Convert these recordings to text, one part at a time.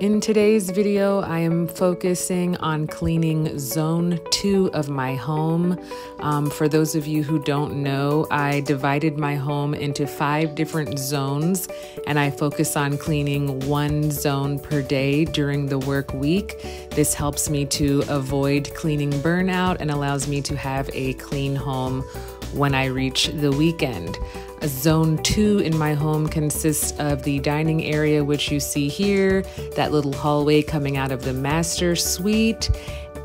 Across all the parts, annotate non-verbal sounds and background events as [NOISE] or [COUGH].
In today's video, I am focusing on cleaning zone two of my home. Um, for those of you who don't know, I divided my home into five different zones and I focus on cleaning one zone per day during the work week. This helps me to avoid cleaning burnout and allows me to have a clean home when I reach the weekend. Zone two in my home consists of the dining area, which you see here, that little hallway coming out of the master suite,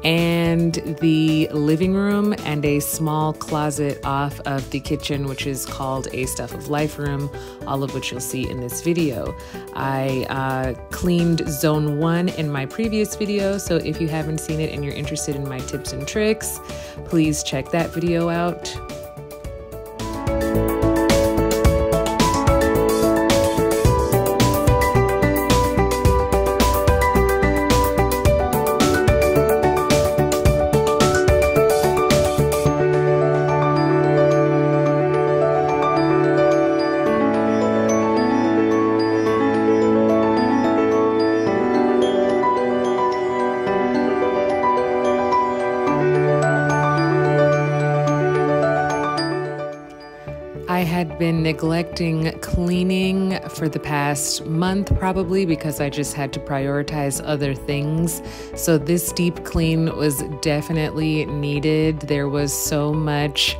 and the living room, and a small closet off of the kitchen, which is called a Stuff of Life room, all of which you'll see in this video. I uh, cleaned zone one in my previous video, so if you haven't seen it and you're interested in my tips and tricks, please check that video out. Been neglecting cleaning for the past month, probably because I just had to prioritize other things. So, this deep clean was definitely needed. There was so much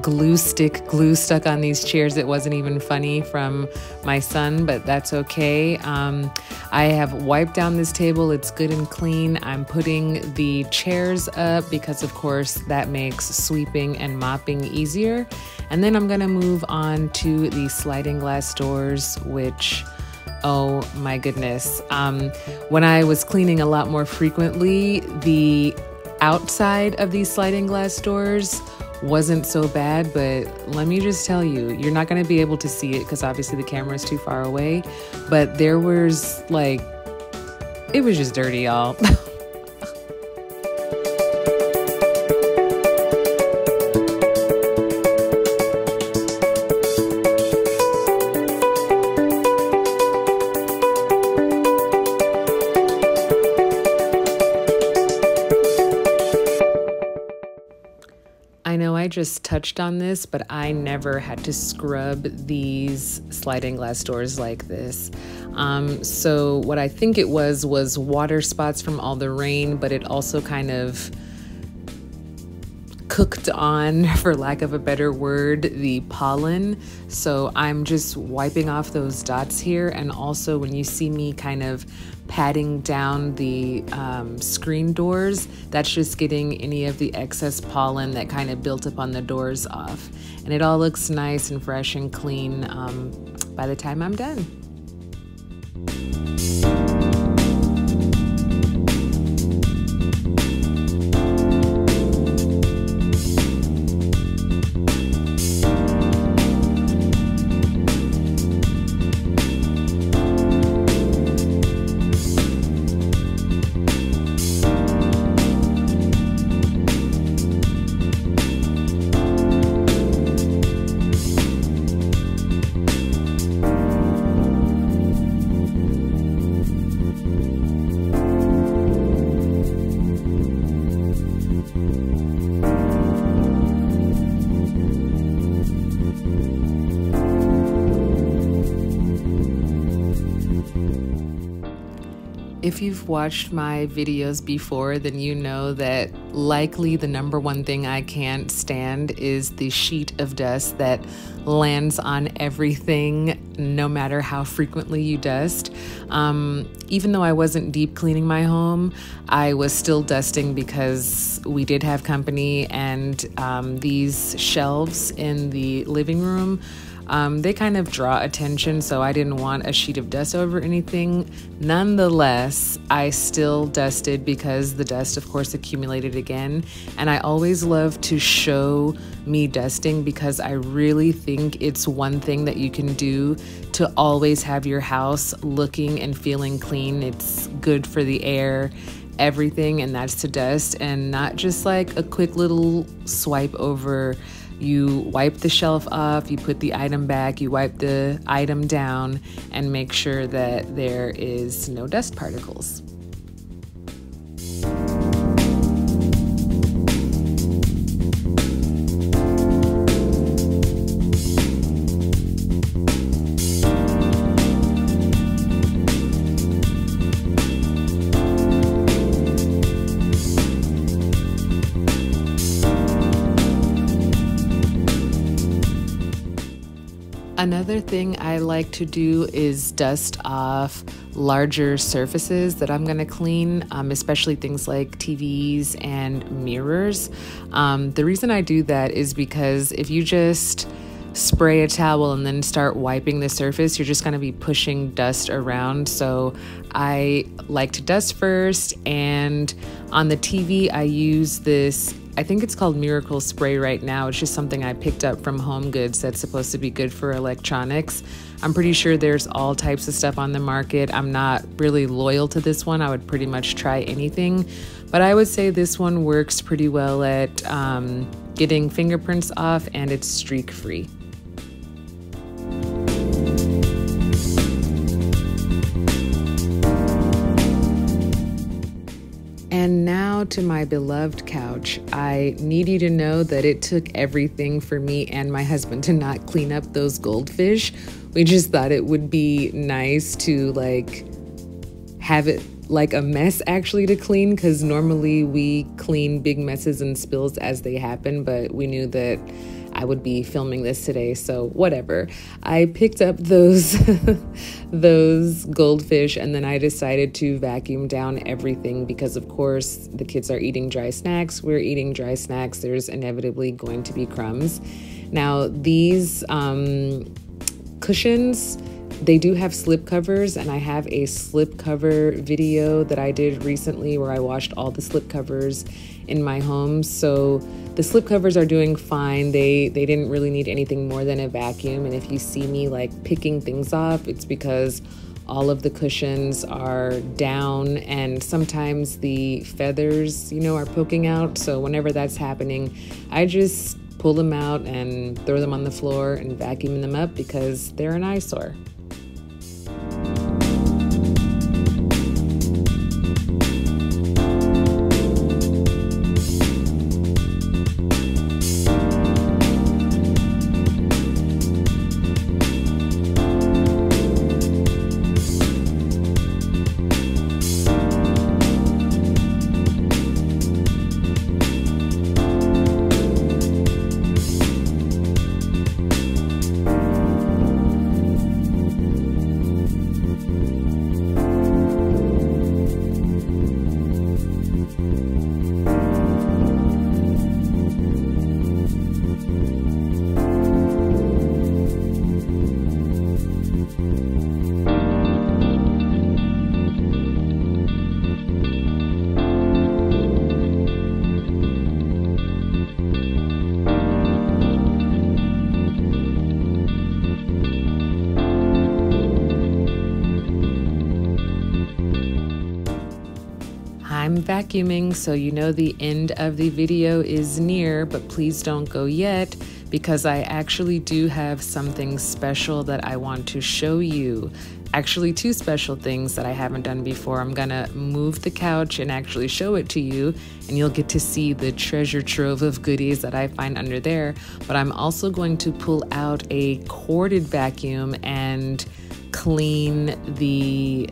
glue stick glue stuck on these chairs. It wasn't even funny from my son, but that's okay. Um, I have wiped down this table. It's good and clean. I'm putting the chairs up because, of course, that makes sweeping and mopping easier. And then I'm going to move on to the sliding glass doors, which Oh my goodness. Um, when I was cleaning a lot more frequently, the outside of these sliding glass doors wasn't so bad, but let me just tell you, you're not going to be able to see it because obviously the camera is too far away. But there was like, it was just dirty, y'all. [LAUGHS] just touched on this, but I never had to scrub these sliding glass doors like this. Um, so, what I think it was was water spots from all the rain, but it also kind of cooked on, [LAUGHS] for lack of a better word, the pollen. So I'm just wiping off those dots here. And also, when you see me kind of patting down the um, screen doors, that's just getting any of the excess pollen that kind of built up on the doors off. And it all looks nice and fresh and clean um, by the time I'm done. If you've watched my videos before, then you know that likely the number one thing I can't stand is the sheet of dust that lands on everything, no matter how frequently you dust. Um, even though I wasn't deep cleaning my home, I was still dusting because we did have company, and um, these shelves in the living room um, they kind of draw attention, so I didn't want a sheet of dust over anything. Nonetheless, I still dusted because the dust, of course, accumulated again. And I always love to show me dusting because I really think it's one thing that you can do to always have your house looking and feeling clean. It's good for the air everything and that's to dust and not just like a quick little swipe over You wipe the shelf off, you put the item back, you wipe the item down, and make sure that there is no dust particles. Another thing I like to do is dust off larger surfaces that I'm going to clean, um, especially things like TVs and mirrors. Um, the reason I do that is because if you just spray a towel and then start wiping the surface, you're just going to be pushing dust around. So I like to dust first, and on the TV, I use this I think it's called Miracle Spray right now. It's just something I picked up from Home Goods that's supposed to be good for electronics. I'm pretty sure there's all types of stuff on the market. I'm not really loyal to this one. I would pretty much try anything, but I would say this one works pretty well at um, getting fingerprints off and it's streak free. To my beloved couch. I need you to know that it took everything for me and my husband to not clean up those goldfish. We just thought it would be nice to like have it like a mess actually to clean because normally we clean big messes and spills as they happen, but we knew that I would be filming this today, so whatever. I picked up those [LAUGHS] those goldfish and then I decided to vacuum down everything because of course the kids are eating dry snacks, we're eating dry snacks, there's inevitably going to be crumbs. Now, these um, cushions they do have slip covers, and I have a slip cover video that I did recently where I washed all the slip covers in my home. So the slip covers are doing fine. They they didn't really need anything more than a vacuum. And if you see me like picking things off, it's because all of the cushions are down and sometimes the feathers, you know, are poking out. So whenever that's happening, I just pull them out and throw them on the floor and vacuum them up because they're an eyesore. Vacuuming, so you know the end of the video is near, but please don't go yet because I actually do have something special that I want to show you. Actually, two special things that I haven't done before. I'm gonna move the couch and actually show it to you, and you'll get to see the treasure trove of goodies that I find under there. But I'm also going to pull out a corded vacuum and clean the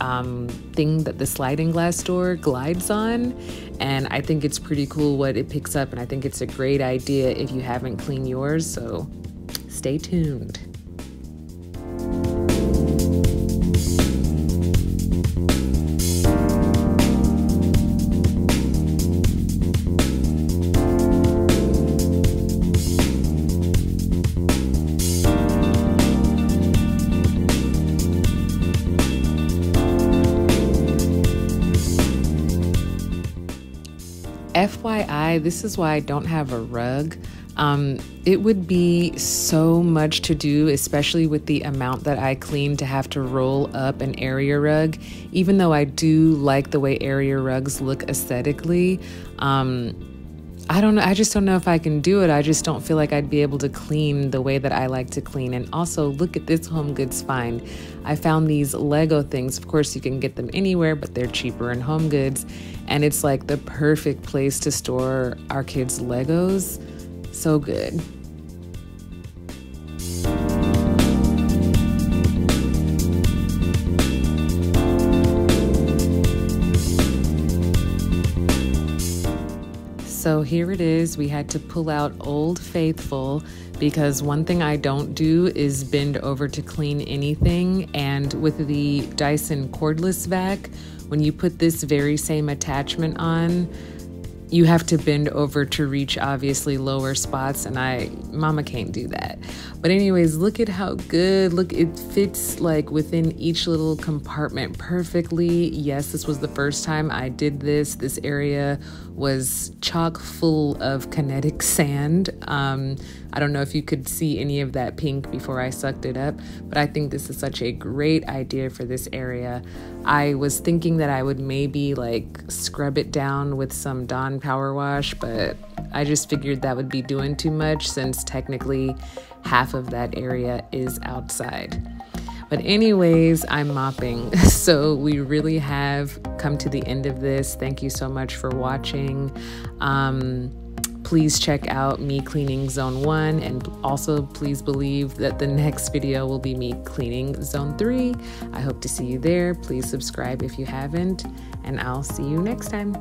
um, thing that the sliding glass door glides on. And I think it's pretty cool what it picks up. And I think it's a great idea if you haven't cleaned yours. So stay tuned. FYI, this is why I don't have a rug. Um, it would be so much to do, especially with the amount that I clean to have to roll up an area rug. Even though I do like the way area rugs look aesthetically, um, I don't know. I just don't know if I can do it. I just don't feel like I'd be able to clean the way that I like to clean. And also, look at this Home Goods find. I found these Lego things. Of course, you can get them anywhere, but they're cheaper in Home Goods. And it's like the perfect place to store our kids' Legos. So good. So here it is. We had to pull out Old Faithful because one thing I don't do is bend over to clean anything. And with the Dyson cordless vac, when you put this very same attachment on, you have to bend over to reach obviously lower spots and I mama can't do that. But anyways, look at how good. Look, it fits like within each little compartment perfectly. Yes, this was the first time I did this. This area was chock full of kinetic sand. Um, I don't know if you could see any of that pink before I sucked it up, but I think this is such a great idea for this area. I was thinking that I would maybe like scrub it down with some Dawn power wash, but I just figured that would be doing too much since technically half of that area is outside. But, anyways, I'm mopping. [LAUGHS] So, we really have come to the end of this. Thank you so much for watching. Um, please check out me cleaning zone one and also please believe that the next video will be me cleaning zone three. I hope to see you there. Please subscribe if you haven't and i'll see you next time